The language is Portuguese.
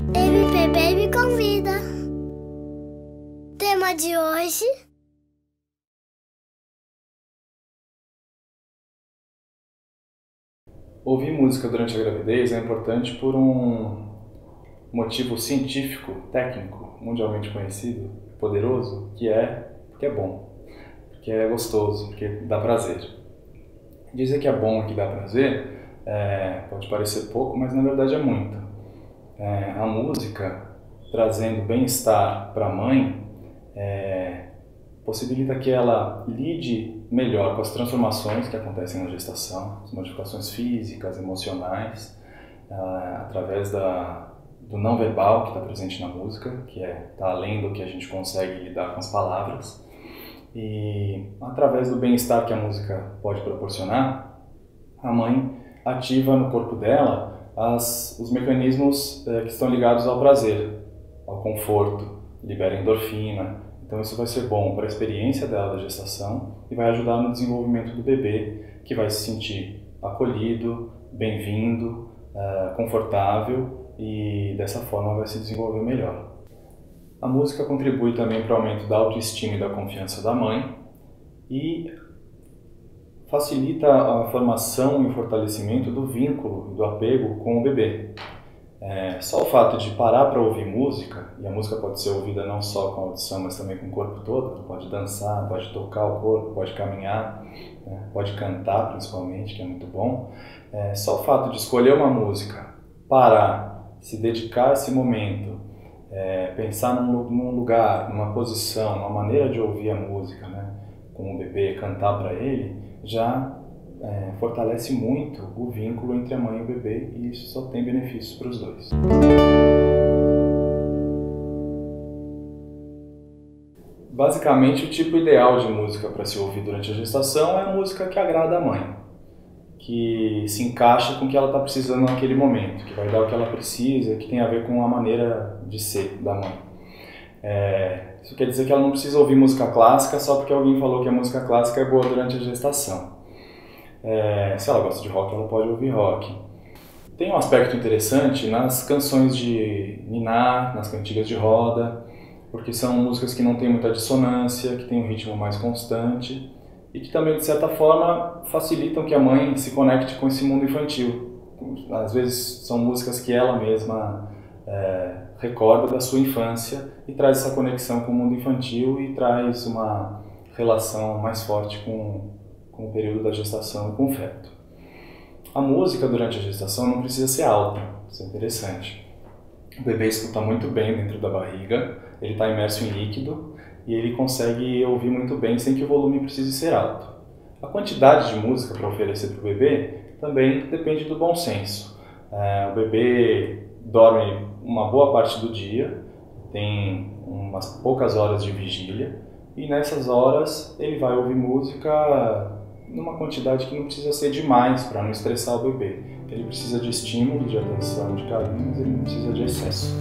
MPB me convida. Tema de hoje. Ouvir música durante a gravidez é importante por um motivo científico, técnico, mundialmente conhecido, poderoso, que é porque é bom, porque é gostoso, porque dá prazer. Dizer que é bom e que dá prazer é, pode parecer pouco, mas na verdade é muito. É, a música trazendo bem-estar para a mãe é, possibilita que ela lide melhor com as transformações que acontecem na gestação, as modificações físicas, emocionais, uh, através da, do não verbal que está presente na música, que é tá além do que a gente consegue lidar com as palavras, e através do bem-estar que a música pode proporcionar, a mãe ativa no corpo dela as, os mecanismos eh, que estão ligados ao prazer, ao conforto, libera endorfina, então isso vai ser bom para a experiência dela da gestação e vai ajudar no desenvolvimento do bebê, que vai se sentir acolhido, bem-vindo, uh, confortável e dessa forma vai se desenvolver melhor. A música contribui também para o aumento da autoestima e da confiança da mãe e facilita a formação e o fortalecimento do vínculo e do apego com o bebê. É, só o fato de parar para ouvir música, e a música pode ser ouvida não só com a audição, mas também com o corpo todo, pode dançar, pode tocar o corpo, pode caminhar, né, pode cantar principalmente, que é muito bom. É, só o fato de escolher uma música, parar, se dedicar a esse momento, é, pensar num, num, lugar, numa posição, uma maneira de ouvir a música, né, com o bebê, cantar para ele, já é, fortalece muito o vínculo entre a mãe e o bebê e isso só tem benefícios para os dois. Basicamente, o tipo ideal de música para se ouvir durante a gestação é a música que agrada a mãe, que se encaixa com o que ela está precisando naquele momento, que vai dar o que ela precisa, que tem a ver com a maneira de ser da mãe. É, isso quer dizer que ela não precisa ouvir música clássica só porque alguém falou que a música clássica é boa durante a gestação. É, se ela gosta de rock, ela pode ouvir rock. Tem um aspecto interessante nas canções de Niná, nas cantigas de roda, porque são músicas que não têm muita dissonância, que têm um ritmo mais constante e que também, de certa forma, facilitam que a mãe se conecte com esse mundo infantil. Às vezes são músicas que ela mesma é, recorda da sua infância e traz essa conexão com o mundo infantil e traz uma relação mais forte com, com o período da gestação e com o feto. A música durante a gestação não precisa ser alta, isso é interessante. O bebê escuta muito bem dentro da barriga, ele está imerso em líquido e ele consegue ouvir muito bem sem que o volume precise ser alto. A quantidade de música para oferecer para o bebê também depende do bom senso. É, o bebê dorme uma boa parte do dia, tem umas poucas horas de vigília e nessas horas ele vai ouvir música numa quantidade que não precisa ser demais para não estressar o bebê. Ele precisa de estímulo, de atenção, de carinho, mas ele não precisa de excesso.